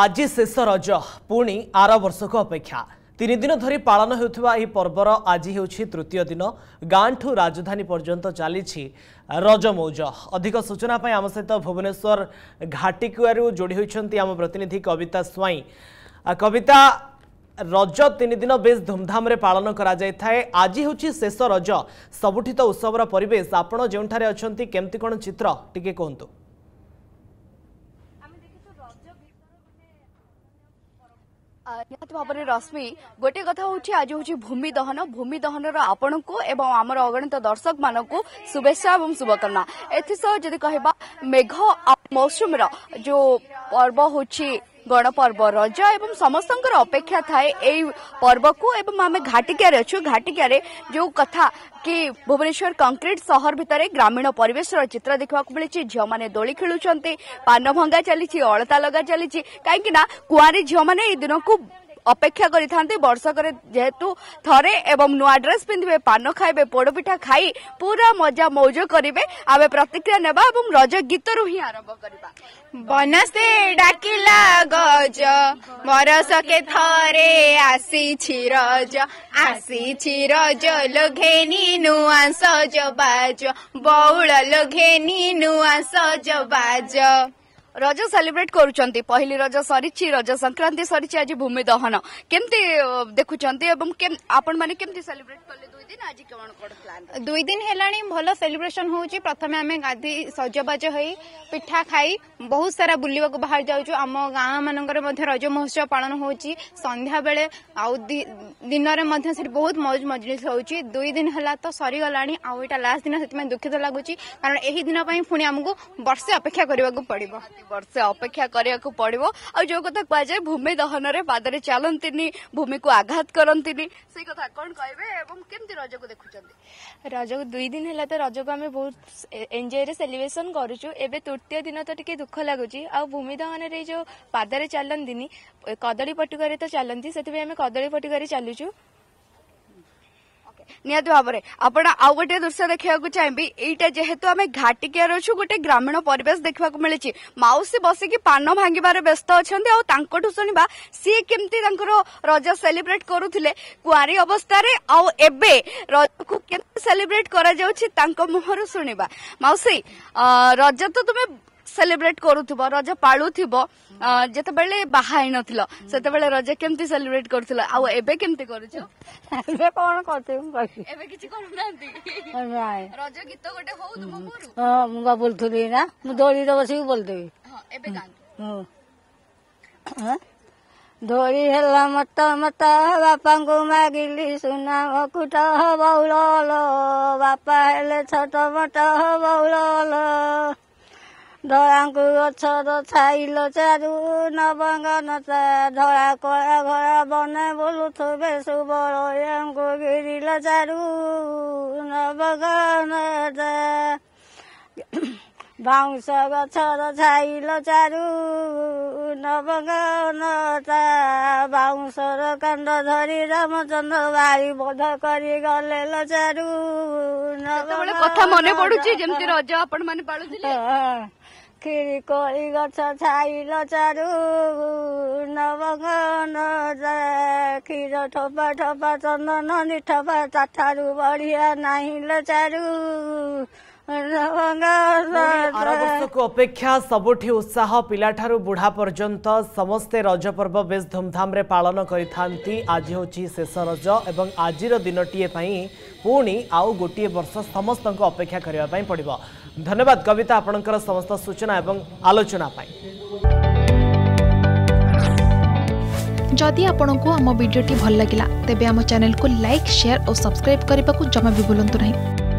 ଆଜି ଶେଷ ରଜ ପୁଣି ଆର ବର୍ଷକୁ ଅପେକ୍ଷା ତିନି ଦିନ ଧରି ପାଳନ ହେଉଥିବା ଏହି ପର୍ବର ଆଜି ହେଉଛି ତୃତୀୟ ଦିନ ଗାଁଠୁ ରାଜଧାନୀ ପର୍ଯ୍ୟନ୍ତ ଚାଲିଛି ରଜ ମୌଜ ଅଧିକ ସୂଚନା ପାଇଁ ଆମ ସହିତ ଭୁବନେଶ୍ୱର ଘାଟିକୁଆରୁ ଯୋଡ଼ି ହୋଇଛନ୍ତି ଆମ ପ୍ରତିନିଧି କବିତା ସ୍ୱାଇଁ କବିତା ରଜ ତିନି ଦିନ ବେଶ ଧୁମଧାମରେ ପାଳନ କରାଯାଇଥାଏ ଆଜି ହେଉଛି ଶେଷ ରଜ ସବୁଠି ତ ଉତ୍ସବର ପରିବେଶ ଆପଣ ଯେଉଁଠାରେ ଅଛନ୍ତି କେମିତି କ'ଣ ଚିତ୍ର ଟିକେ କୁହନ୍ତୁ ନିହାତି ଭାବରେ ରଶ୍ମି ଗୋଟିଏ କଥା ହେଉଛି ଆଜି ହେଉଛି ଭୂମି ଦହନ ଭୂମି ଦହନର ଆପଣଙ୍କୁ ଏବଂ ଆମର ଅଗଣିତ ଦର୍ଶକମାନଙ୍କୁ ଶୁଭେଚ୍ଛା ଏବଂ ଶୁଭକାମନା ଏଥିସହ ଯଦି କହିବା ମେଘ ମୌସୁମୀର ଯେଉଁ ପର୍ବ ହେଉଛି गणपर्व रज एवं समस्त अपेक्षा थाए पर्व को एवं आम घाटिकार अच्छु घाटिकार जो कथा कि भुवनेश्वर कंक्रीट सहर भितर ग्रामीण परिवेश चित्र देखा मिली झील मैंने दोली खेलुंट पान भंगा चली अलता लगा चली कहीं कुआरी झील मैंने दिन को অপেক্ষা করে থাকে বর্ষকরে যেহেতু থরে এবং নয় ড্রেস পিঁধবে পান খাইবে পোড়পিঠা খাই পুরা মজা মৌজ করবে আমি প্রতিক্রিয়া নেবা এবং রজ গীতরু হি আরম্ভ করা থরে আসিছি রজ আসিছি রজ লোঘেনি নূয়া সজ বাজ বউল লোঘেনি নূয়া সজ বাজ রজ সেলিব্রেট করছেন পহিলি রজ সরিছি রজ সংক্রান্তি সরিছি আজ ভূমি দহন কেমতি দেখুছেন এবং আপন মানে কেমতি সেলিব্রেট কলে दुई दिन है भल सेलिब्रेशन हो प्रथम आम गाधी सजबाज हो पिठा खाई बहुत सारा बुलवाक बाहर जाऊ आम गाँव मान रज महोत्सव पालन हो सन्ध्या बेले आउ दिन बहुत मौज मजलिस हो दुई दिन है तो सरीगला आईटा लास्ट दिन से दुखित लगुच कारण यही दिन पुणी आमको बर्षे अपेक्षा करने को पड़ो बर्षे अपेक्षा करने को पड़ो आज जो कथा कह जाए भूमि दहन में पादर चलती भूमि को आघात करती कथा कौन कहे कमी ରଜକୁ ଦେଖୁଛନ୍ତି ରଜକୁ ଦୁଇ ଦିନ ହେଲା ତ ରଜକୁ ଆମେ ବହୁତ ଏନ୍ଜୟରେ ସେଲିବ୍ରେସନ୍ କରୁଛୁ ଏବେ ତୃତୀୟ ଦିନ ତ ଟିକେ ଦୁଃଖ ଲାଗୁଛି ଆଉ ଭୂମି ଦହନରେ ଏଇ ଯେଉଁ ପାଦରେ ଚାଲନ୍ତିନି କଦଳୀ ପଟୁକାରେ ତ ଚାଲନ୍ତି ସେଥିପାଇଁ ଆମେ କଦଳୀ ପଟୁକାରେ ଚାଲୁଛୁ ନିହାତି ଭାବରେ ଆପଣ ଆଉ ଗୋଟିଏ ଦୃଶ୍ୟ ଦେଖିବାକୁ ଚାହିଁବି ଏଇଟା ଯେହେତୁ ଆମେ ଘାଟିକିଆରେ ଅଛୁ ଗୋଟେ ଗ୍ରାମୀଣ ପରିବେଶ ଦେଖିବାକୁ ମିଳିଛି ମାଉସୀ ବସିକି ପାନ ଭାଙ୍ଗିବାରେ ବ୍ୟସ୍ତ ଅଛନ୍ତି ଆଉ ତାଙ୍କଠୁ ଶୁଣିବା ସିଏ କେମିତି ତାଙ୍କର ରଜ ସେଲିବ୍ରେଟ୍ କରୁଥିଲେ କୁଆଁରୀ ଅବସ୍ଥାରେ ଆଉ ଏବେ ରଜକୁ କେମିତି ସେଲିବ୍ରେଟ୍ କରାଯାଉଛି ତାଙ୍କ ମୁହଁରୁ ଶୁଣିବା ମାଉସୀ ରଜ ତ ତୁମେ সেলিব্রেট করুথিব রজ পালুথিব যেতবেলে বাহা হইনথিল সেতবেলে রজ কেমতি সেলিব্রেট করুথিল আউ এবে কেমতি করুছ এবে কোন করতে এবে কিছু করুনান্তি রজ গীত গটে হউ তুম করু হ্যাঁ মু গা বলতুলি না মু দড়ি রে বসি বলতুলি হ্যাঁ এবে গান হ্যাঁ হ্যাঁ ধরি হেলা মত মত বাপাঙ্কু মাগিলি সুনা অকুট বৌল বাপা হেলে ছোট মত বৌল ଧଳାଙ୍କୁ ଗଛ ଛାଇଲ ଚାରୁ ନବଙ୍ଗନ ଧଳା କଳା ଘରା ବନେ ବୋଲୁଥିବେ ସୁବଳୟଙ୍କୁ ଗିରିଲ ଚାରୁ ନବଙ୍ଗନ ବାଉଁଶ ଗଛର ଛାଇଲ ଚାରୁ ନବଙ୍ଗନ ବାଉଁଶର କାଣ୍ଡ ଧରି ରାମଚନ୍ଦ୍ର ବାଳି ବୋଧ କରି ଗଲେ ଚାରୁ କଥା ମନେ ପଡୁଛି ଯେମିତି ରଜ ଆପଣ ମାନେ ପାଳୁଥିଲେ खिर्कोल गर्छ छाइ लचारु नवङ खिर ठोपा ठोपा चन्दन नदी ठोपा चाठारु बढिया नाइ लचारु नवङ ରଜକୁ ଅପେକ୍ଷା ସବୁଠି ଉତ୍ସାହ ପିଲାଠାରୁ ବୁଢ଼ା ପର୍ଯ୍ୟନ୍ତ ସମସ୍ତେ ରଜ ପର୍ବ ବେଶ୍ ଧୁମ୍ଧାମ୍ରେ ପାଳନ କରିଥାନ୍ତି ଆଜି ହେଉଛି ଶେଷ ରଜ ଏବଂ ଆଜିର ଦିନଟିଏ ପାଇଁ ପୁଣି ଆଉ ଗୋଟିଏ ବର୍ଷ ସମସ୍ତଙ୍କୁ ଅପେକ୍ଷା କରିବା ପାଇଁ ପଡ଼ିବ ଧନ୍ୟବାଦ କବିତା ଆପଣଙ୍କର ସମସ୍ତ ସୂଚନା ଏବଂ ଆଲୋଚନା ପାଇଁ ଯଦି ଆପଣଙ୍କୁ ଆମ ଭିଡ଼ିଓଟି ଭଲ ଲାଗିଲା ତେବେ ଆମ ଚ୍ୟାନେଲକୁ ଲାଇକ୍ ସେୟାର ଓ ସବସ୍କ୍ରାଇବ୍ କରିବାକୁ ଜମା ବି ଭୁଲନ୍ତୁ ନାହିଁ